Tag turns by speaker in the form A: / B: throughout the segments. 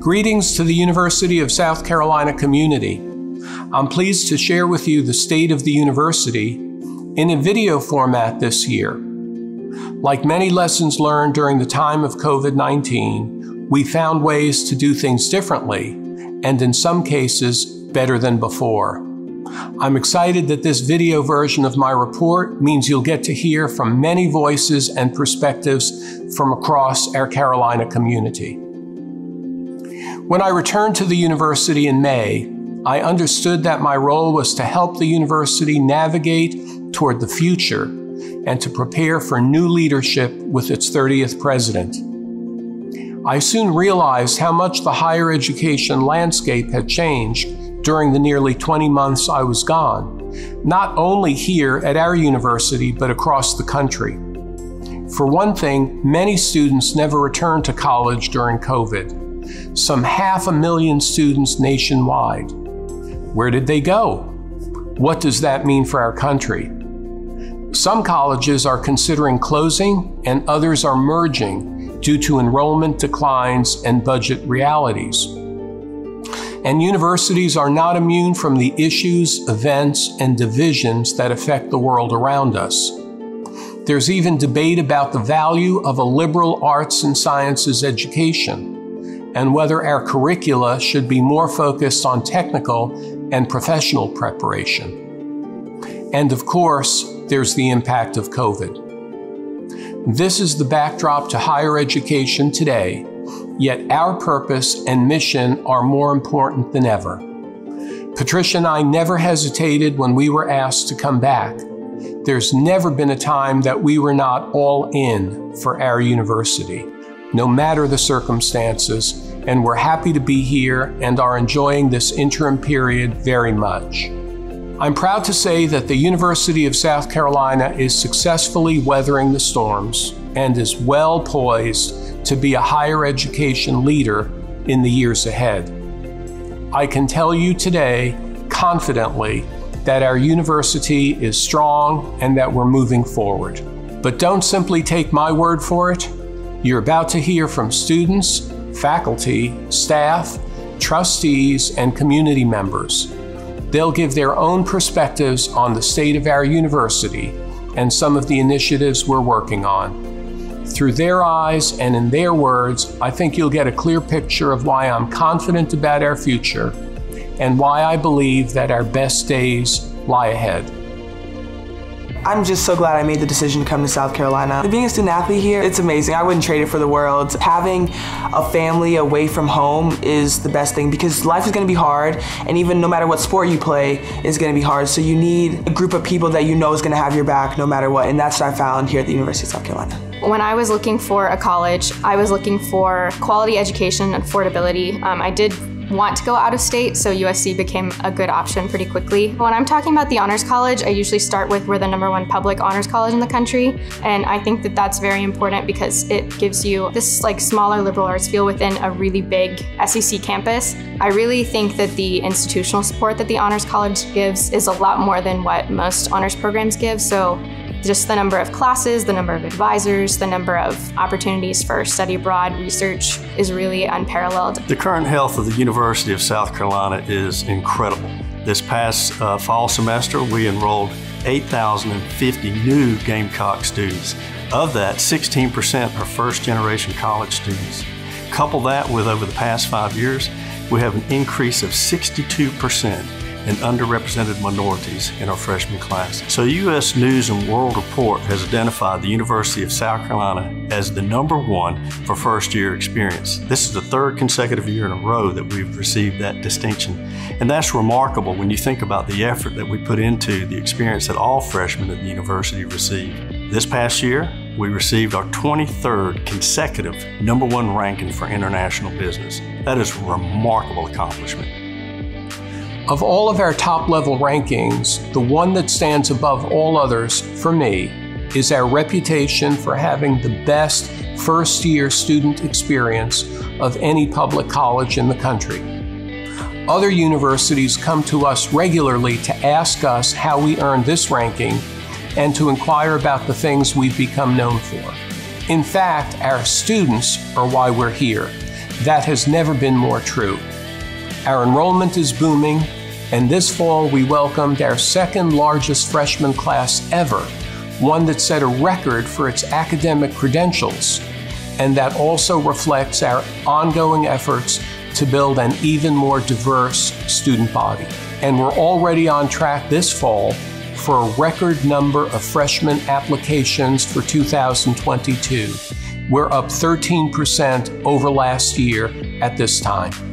A: Greetings to the University of South Carolina community. I'm pleased to share with you the state of the university in a video format this year. Like many lessons learned during the time of COVID 19, we found ways to do things differently, and in some cases, better than before. I'm excited that this video version of my report means you'll get to hear from many voices and perspectives from across our Carolina community. When I returned to the university in May, I understood that my role was to help the university navigate toward the future and to prepare for new leadership with its 30th president. I soon realized how much the higher education landscape had changed during the nearly 20 months I was gone, not only here at our university, but across the country. For one thing, many students never returned to college during COVID, some half a million students nationwide. Where did they go? What does that mean for our country? Some colleges are considering closing and others are merging due to enrollment declines and budget realities. And universities are not immune from the issues, events, and divisions that affect the world around us. There's even debate about the value of a liberal arts and sciences education and whether our curricula should be more focused on technical and professional preparation. And of course, there's the impact of COVID. This is the backdrop to higher education today Yet our purpose and mission are more important than ever. Patricia and I never hesitated when we were asked to come back. There's never been a time that we were not all in for our university, no matter the circumstances, and we're happy to be here and are enjoying this interim period very much. I'm proud to say that the University of South Carolina is successfully weathering the storms and is well poised to be a higher education leader in the years ahead. I can tell you today confidently that our university is strong and that we're moving forward. But don't simply take my word for it. You're about to hear from students, faculty, staff, trustees, and community members. They'll give their own perspectives on the state of our university and some of the initiatives we're working on. Through their eyes and in their words, I think you'll get a clear picture of why I'm confident about our future and why I believe that our best days lie ahead.
B: I'm just so glad I made the decision to come to South Carolina. Being a student athlete here, it's amazing. I wouldn't trade it for the world. Having a family away from home is the best thing because life is gonna be hard and even no matter what sport you play is gonna be hard. So you need a group of people that you know is gonna have your back no matter what. And that's what I found here at the University of South Carolina.
C: When I was looking for a college, I was looking for quality education and affordability. Um, I did want to go out of state, so USC became a good option pretty quickly. When I'm talking about the Honors College, I usually start with we're the number one public honors college in the country, and I think that that's very important because it gives you this like smaller liberal arts feel within a really big SEC campus. I really think that the institutional support that the Honors College gives is a lot more than what most honors programs give, so just the number of classes, the number of advisors, the number of opportunities for study abroad research is really unparalleled.
D: The current health of the University of South Carolina is incredible. This past uh, fall semester, we enrolled 8,050 new Gamecock students. Of that, 16% are first generation college students. Couple that with over the past five years, we have an increase of 62% and underrepresented minorities in our freshman class. So U.S. News and World Report has identified the University of South Carolina as the number one for first year experience. This is the third consecutive year in a row that we've received that distinction. And that's remarkable when you think about the effort that we put into the experience that all freshmen at the university receive. This past year, we received our 23rd consecutive number one ranking for international business. That is a remarkable accomplishment.
A: Of all of our top level rankings, the one that stands above all others for me is our reputation for having the best first year student experience of any public college in the country. Other universities come to us regularly to ask us how we earned this ranking and to inquire about the things we've become known for. In fact, our students are why we're here. that has never been more true. Our enrollment is booming, and this fall we welcomed our second largest freshman class ever, one that set a record for its academic credentials, and that also reflects our ongoing efforts to build an even more diverse student body. And we're already on track this fall for a record number of freshman applications for 2022. We're up 13% over last year at this time.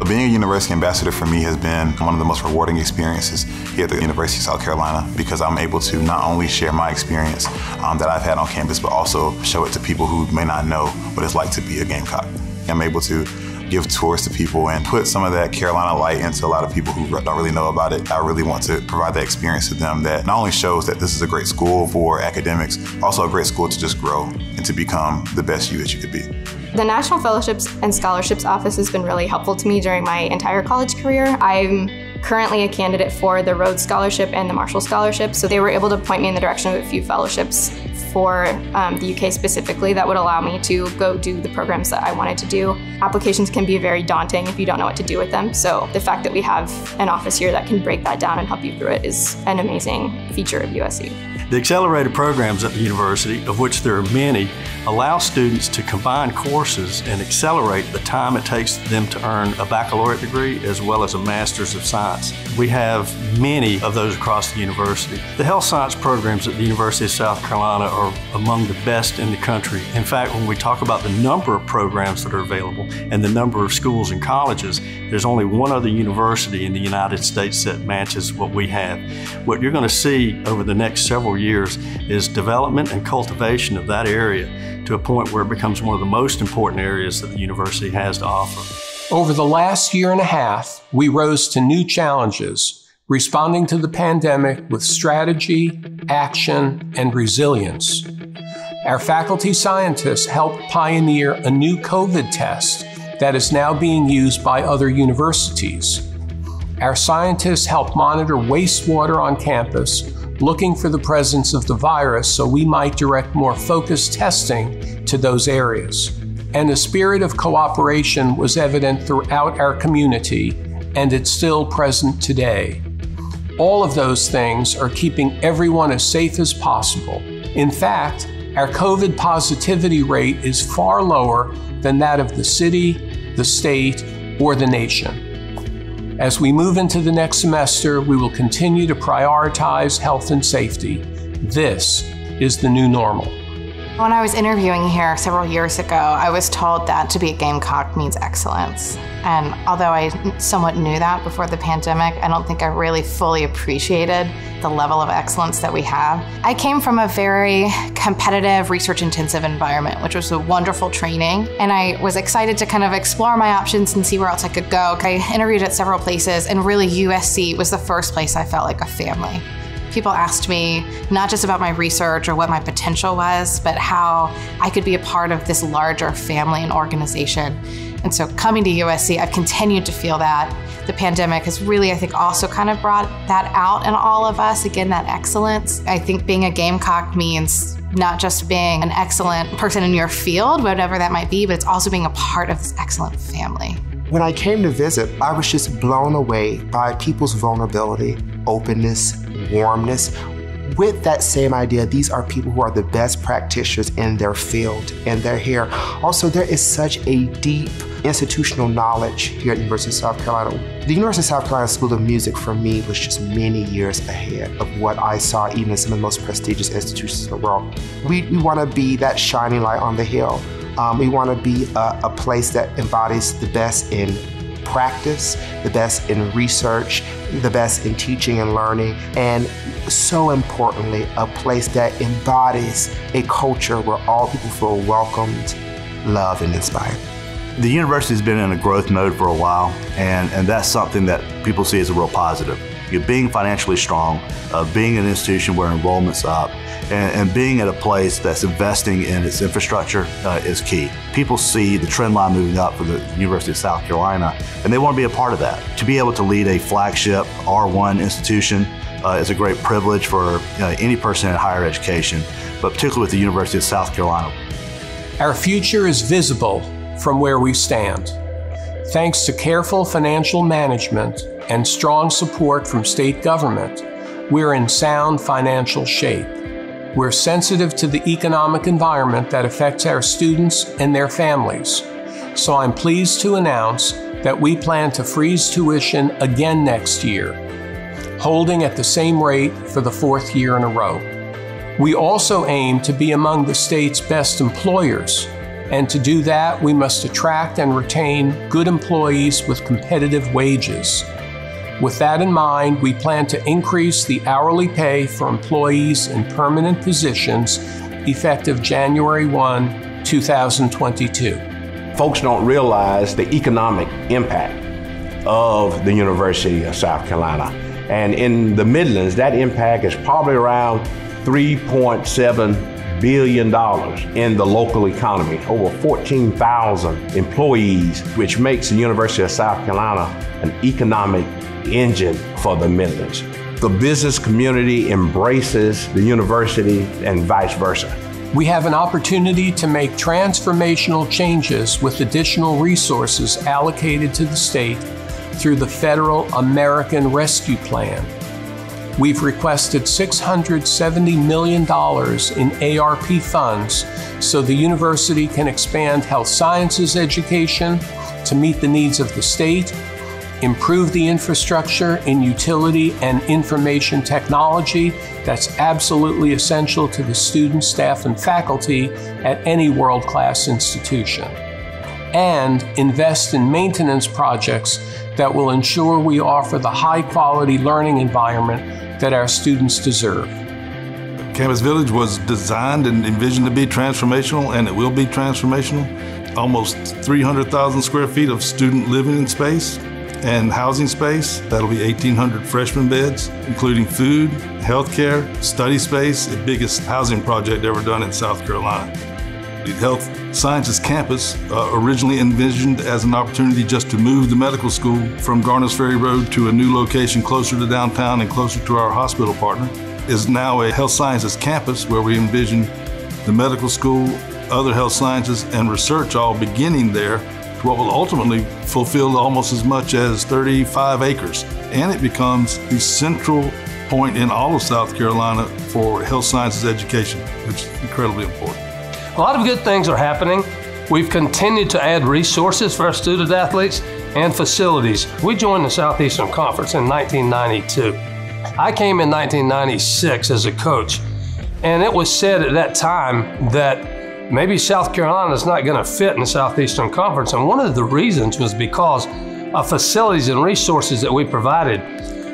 E: Being a university ambassador for me has been one of the most rewarding experiences here at the University of South Carolina because I'm able to not only share my experience um, that I've had on campus, but also show it to people who may not know what it's like to be a Gamecock. I'm able to give tours to people and put some of that Carolina light into a lot of people who don't really know about it. I really want to provide that experience to them that not only shows that this is a great school for academics, also a great school to just grow and to become the best you that you could be.
C: The National Fellowships and Scholarships Office has been really helpful to me during my entire college career. I'm currently a candidate for the Rhodes Scholarship and the Marshall Scholarship, so they were able to point me in the direction of a few fellowships for um, the UK specifically that would allow me to go do the programs that I wanted to do. Applications can be very daunting if you don't know what to do with them. So the fact that we have an office here that can break that down and help you through it is an amazing feature of USC.
D: The accelerated programs at the university, of which there are many, allow students to combine courses and accelerate the time it takes them to earn a baccalaureate degree as well as a master's of science. We have many of those across the university. The health science programs at the University of South Carolina are among the best in the country. In fact, when we talk about the number of programs that are available and the number of schools and colleges, there's only one other university in the United States that matches what we have. What you're going to see over the next several years is development and cultivation of that area to a point where it becomes one of the most important areas that the university has to offer.
A: Over the last year and a half, we rose to new challenges, responding to the pandemic with strategy, action, and resilience. Our faculty scientists helped pioneer a new COVID test that is now being used by other universities. Our scientists helped monitor wastewater on campus looking for the presence of the virus so we might direct more focused testing to those areas. And a spirit of cooperation was evident throughout our community, and it's still present today. All of those things are keeping everyone as safe as possible. In fact, our COVID positivity rate is far lower than that of the city, the state, or the nation. As we move into the next semester, we will continue to prioritize health and safety. This is the new normal.
F: When I was interviewing here several years ago, I was told that to be a Gamecock means excellence. And although I somewhat knew that before the pandemic, I don't think I really fully appreciated the level of excellence that we have. I came from a very competitive, research intensive environment, which was a wonderful training. And I was excited to kind of explore my options and see where else I could go. I interviewed at several places, and really USC was the first place I felt like a family. People asked me not just about my research or what my potential was, but how I could be a part of this larger family and organization. And so coming to USC, I've continued to feel that. The pandemic has really, I think, also kind of brought that out in all of us. Again, that excellence. I think being a Gamecock means not just being an excellent person in your field, whatever that might be, but it's also being a part of this excellent family.
G: When I came to visit, I was just blown away by people's vulnerability, openness, warmness. With that same idea, these are people who are the best practitioners in their field and they're here. Also, there is such a deep institutional knowledge here at the University of South Carolina. The University of South Carolina School of Music for me was just many years ahead of what I saw even in some of the most prestigious institutions in the world. We, we want to be that shining light on the hill. Um, we want to be a, a place that embodies the best in practice, the best in research, the best in teaching and learning, and so importantly, a place that embodies a culture where all people feel welcomed, loved, and inspired.
H: The university has been in a growth mode for a while, and, and that's something that people see as a real positive. You're being financially strong, uh, being an institution where enrollment's up, and, and, being at a place that's investing in its infrastructure uh, is key. People see the trend line moving up for the University of South Carolina, and they want to be a part of that. To be able to lead a flagship R1 institution uh, is a great privilege for uh, any person in higher education, but particularly with the University of South Carolina.
A: Our future is visible from where we stand. Thanks to careful financial management and strong support from state government, we're in sound financial shape. We're sensitive to the economic environment that affects our students and their families. So I'm pleased to announce that we plan to freeze tuition again next year, holding at the same rate for the fourth year in a row. We also aim to be among the state's best employers, and to do that, we must attract and retain good employees with competitive wages. With that in mind, we plan to increase the hourly pay for employees in permanent positions effective January 1, 2022.
I: Folks don't realize the economic impact of the University of South Carolina. And in the Midlands, that impact is probably around $3.7 billion dollars in the local economy, over 14,000 employees, which makes the University of South Carolina an economic engine for the Midlands. The business community embraces the university and vice versa.
A: We have an opportunity to make transformational changes with additional resources allocated to the state through the Federal American Rescue Plan. We've requested $670 million in ARP funds so the university can expand health sciences education to meet the needs of the state improve the infrastructure in utility and information technology that's absolutely essential to the students, staff, and faculty at any world class institution, and invest in maintenance projects that will ensure we offer the high quality learning environment that our students deserve.
J: Campus Village was designed and envisioned to be transformational, and it will be transformational. Almost 300,000 square feet of student living space, and housing space. That'll be 1,800 freshman beds, including food, healthcare, study space, the biggest housing project ever done in South Carolina. The Health Sciences Campus, uh, originally envisioned as an opportunity just to move the medical school from Garners Ferry Road to a new location closer to downtown and closer to our hospital partner, is now a health sciences campus where we envision the medical school, other health sciences, and research all beginning there to what will ultimately fulfill almost as much as 35 acres. And it becomes the central point in all of South Carolina for health sciences education, which is incredibly important.
K: A lot of good things are happening. We've continued to add resources for our student athletes and facilities. We joined the Southeastern Conference in 1992. I came in 1996 as a coach, and it was said at that time that maybe South Carolina is not going to fit in the Southeastern Conference. And one of the reasons was because of facilities and resources that we provided.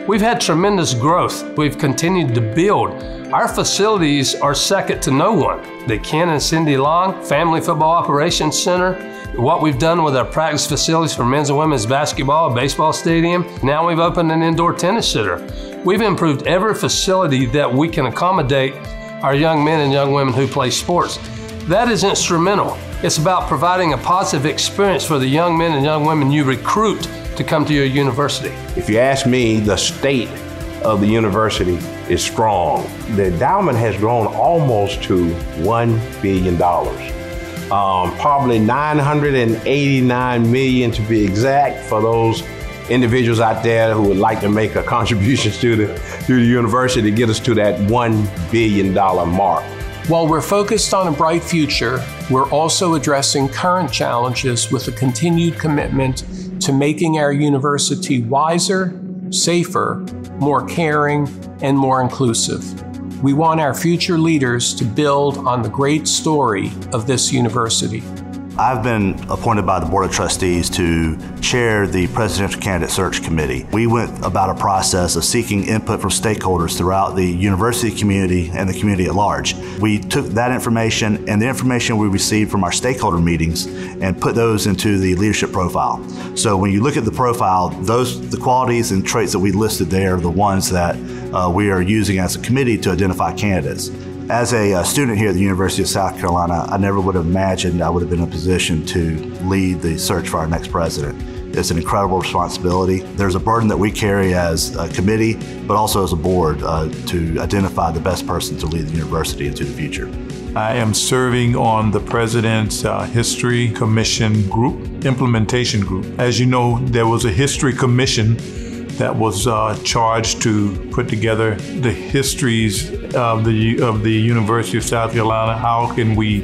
K: We've had tremendous growth. We've continued to build. Our facilities are second to no one. The Ken and Cindy Long Family Football Operations Center, what we've done with our practice facilities for men's and women's basketball, baseball stadium. Now we've opened an indoor tennis center. We've improved every facility that we can accommodate our young men and young women who play sports. That is instrumental. It's about providing a positive experience for the young men and young women you recruit to come to your university.
I: If you ask me, the state of the university is strong. The endowment has grown almost to $1 billion. Um, probably 989 million to be exact for those individuals out there who would like to make a contribution to the, to the university to get us to that $1 billion mark.
A: While we're focused on a bright future, we're also addressing current challenges with a continued commitment to making our university wiser, safer, more caring, and more inclusive. We want our future leaders to build on the great story of this university.
H: I've been appointed by the Board of Trustees to chair the Presidential Candidate Search Committee. We went about a process of seeking input from stakeholders throughout the university community and the community at large. We took that information and the information we received from our stakeholder meetings and put those into the leadership profile. So when you look at the profile, those the qualities and traits that we listed there are the ones that uh, we are using as a committee to identify candidates. As a uh, student here at the University of South Carolina, I never would have imagined I would have been in a position to lead the search for our next president. It's an incredible responsibility. There's a burden that we carry as a committee, but also as a board uh, to identify the best person to lead the university into the future.
L: I am serving on the President's uh, History Commission Group, Implementation Group. As you know, there was a History Commission that was uh, charged to put together the histories of the of the University of South Carolina. How can we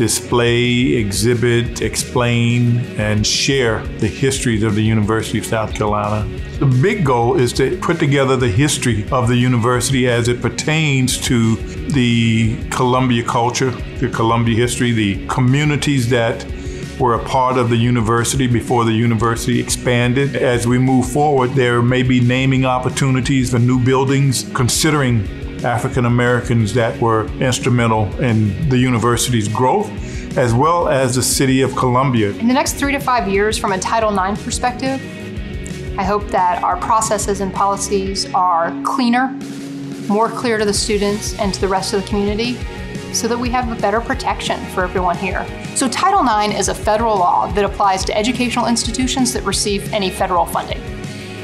L: display, exhibit, explain, and share the histories of the University of South Carolina. The big goal is to put together the history of the university as it pertains to the Columbia culture, the Columbia history, the communities that were a part of the university before the university expanded. As we move forward, there may be naming opportunities for new buildings, considering African Americans that were instrumental in the university's growth, as well as the city of Columbia.
M: In the next three to five years, from a Title IX perspective, I hope that our processes and policies are cleaner, more clear to the students and to the rest of the community, so that we have a better protection for everyone here. So Title IX is a federal law that applies to educational institutions that receive any federal funding.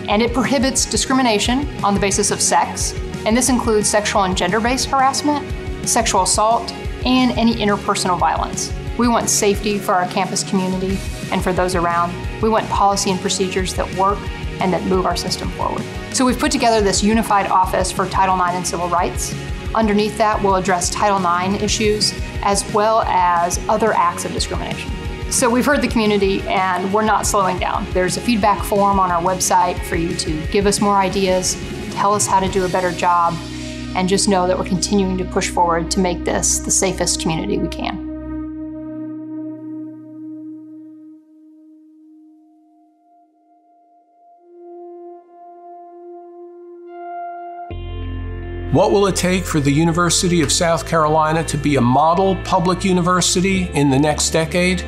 M: And it prohibits discrimination on the basis of sex, and this includes sexual and gender-based harassment, sexual assault, and any interpersonal violence. We want safety for our campus community and for those around. We want policy and procedures that work and that move our system forward. So we've put together this unified office for Title IX and civil rights. Underneath that, we'll address Title IX issues as well as other acts of discrimination. So we've heard the community and we're not slowing down. There's a feedback form on our website for you to give us more ideas, tell us how to do a better job, and just know that we're continuing to push forward to make this the safest community we can.
A: What will it take for the University of South Carolina to be a model public university in the next decade?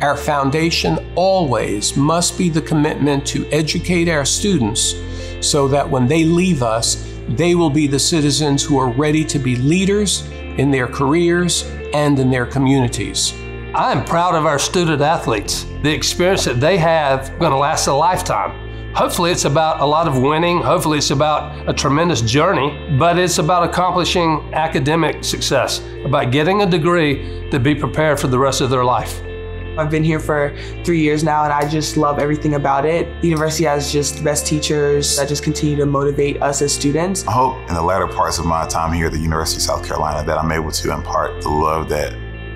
A: Our foundation always must be the commitment to educate our students so that when they leave us, they will be the citizens who are ready to be leaders in their careers and in their communities.
K: I'm proud of our student athletes. The experience that they have going to last a lifetime. Hopefully, it's about a lot of winning. Hopefully, it's about a tremendous journey, but it's about accomplishing academic success, about getting a degree to be prepared for the rest of their life.
B: I've been here for three years now and I just love everything about it. The university has just the best teachers that just continue to motivate us as students.
E: I hope in the latter parts of my time here at the University of South Carolina that I'm able to impart the love that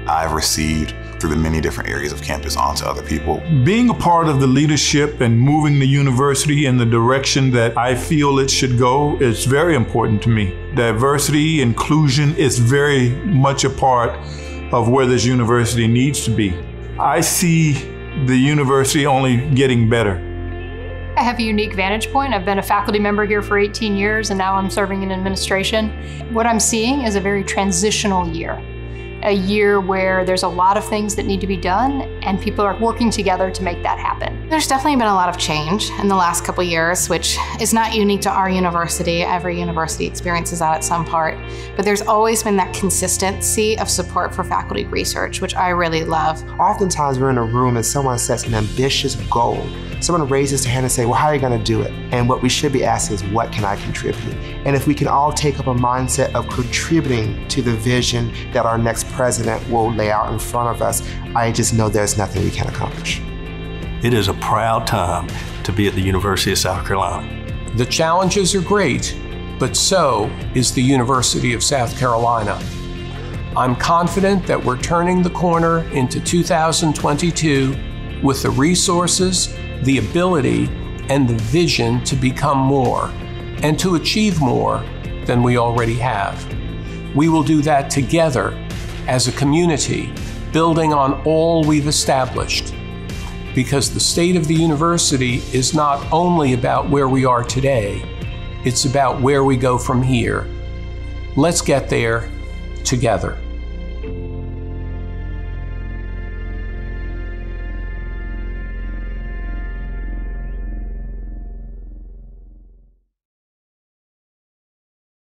E: I've received through the many different areas of campus onto other people.
L: Being a part of the leadership and moving the university in the direction that I feel it should go is very important to me. Diversity, inclusion is very much a part of where this university needs to be. I see the university only getting better.
M: I have a unique vantage point. I've been a faculty member here for 18 years and now I'm serving in administration. What I'm seeing is a very transitional year a year where there's a lot of things that need to be done and people are working together to make that happen.
F: There's definitely been a lot of change in the last couple years, which is not unique to our university. Every university experiences that at some part. But there's always been that consistency of support for faculty research, which I really love.
G: Oftentimes we're in a room and someone sets an ambitious goal. Someone raises their hand and say, well, how are you gonna do it? And what we should be asking is, what can I contribute? And if we can all take up a mindset of contributing to the vision that our next president will lay out in front of us, I just know there's nothing we can't accomplish.
D: It is a proud time to be at the University of South Carolina.
A: The challenges are great, but so is the University of South Carolina. I'm confident that we're turning the corner into 2022 with the resources, the ability, and the vision to become more and to achieve more than we already have. We will do that together as a community, building on all we've established. Because the state of the university is not only about where we are today, it's about where we go from here. Let's get there together.